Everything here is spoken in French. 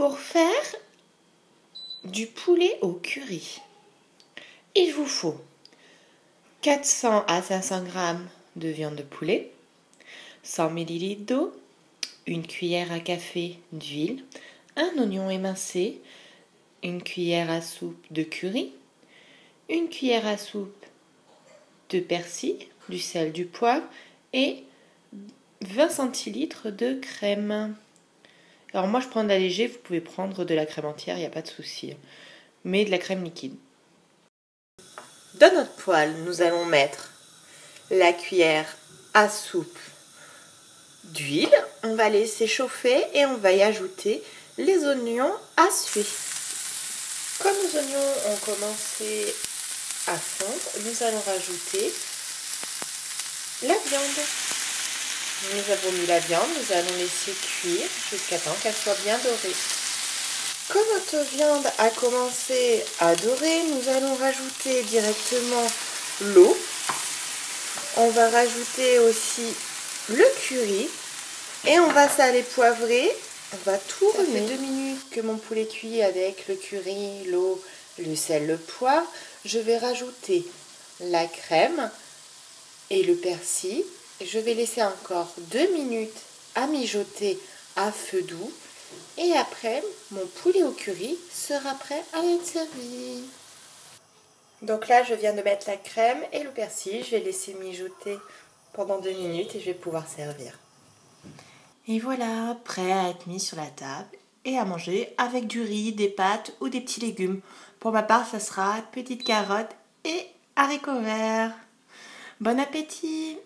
Pour faire du poulet au curry, il vous faut 400 à 500 g de viande de poulet, 100 ml d'eau, une cuillère à café d'huile, un oignon émincé, une cuillère à soupe de curry, une cuillère à soupe de persil, du sel, du poivre et 20 centilitres de crème. Alors moi je prends de la léger, vous pouvez prendre de la crème entière, il n'y a pas de souci. Mais de la crème liquide. Dans notre poêle, nous allons mettre la cuillère à soupe d'huile. On va laisser chauffer et on va y ajouter les oignons à suer. Comme nos oignons ont commencé à fondre, nous allons rajouter la viande. Nous avons mis la viande, nous allons laisser cuire jusqu'à temps qu'elle soit bien dorée. Quand notre viande a commencé à dorer, nous allons rajouter directement l'eau. On va rajouter aussi le curry et on va saler poivrer. On va tout Ça fait deux minutes que mon poulet cuit avec le curry, l'eau, le sel, le poivre. Je vais rajouter la crème et le persil je vais laisser encore deux minutes à mijoter à feu doux. Et après, mon poulet au curry sera prêt à être servi. Donc là, je viens de mettre la crème et le persil. Je vais laisser mijoter pendant deux minutes et je vais pouvoir servir. Et voilà, prêt à être mis sur la table et à manger avec du riz, des pâtes ou des petits légumes. Pour ma part, ça sera petites carottes et haricots verts. Bon appétit